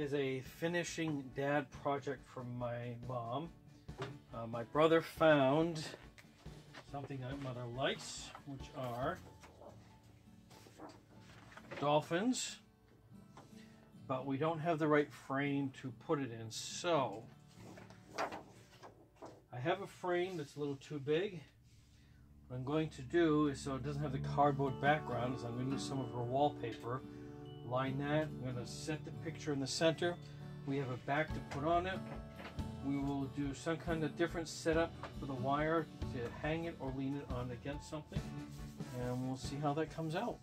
is a finishing dad project from my mom. Uh, my brother found something that mother likes, which are dolphins, but we don't have the right frame to put it in. So I have a frame that's a little too big. What I'm going to do is so it doesn't have the cardboard background is I'm going to use some of her wallpaper. Line that. I'm going to set the picture in the center. We have a back to put on it. We will do some kind of different setup for the wire to hang it or lean it on against something. And we'll see how that comes out.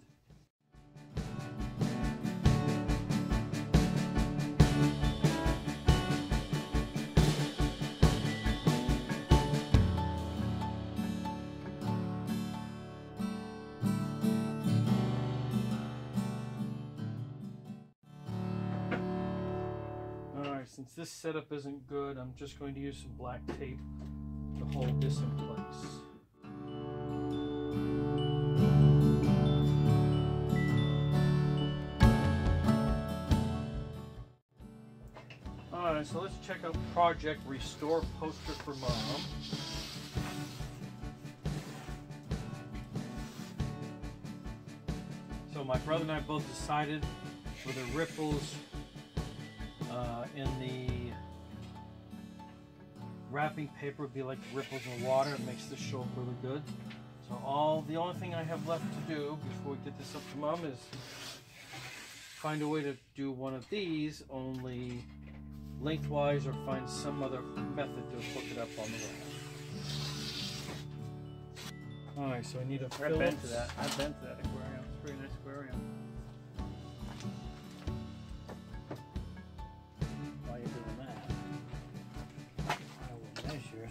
Since this setup isn't good, I'm just going to use some black tape to hold this in place. Alright, so let's check out Project Restore Poster for Mom. So my brother and I both decided for the ripples uh, in the wrapping paper would be like ripples in water. It makes this show up really good. So all the only thing I have left to do before we get this up to mom is find a way to do one of these only lengthwise or find some other method to hook it up on the wall. Alright, so I need a I've been to that. I've been to that aquarium. It's a pretty nice aquarium.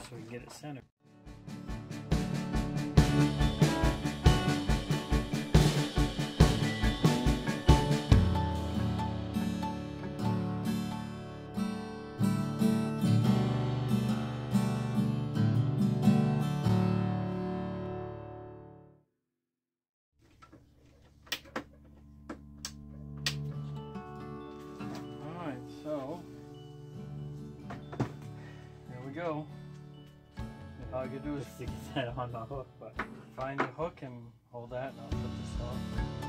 So we can get it centered. Alright, so there we go. All you do is stick his head on the hook, but find the hook and hold that and I'll flip this off.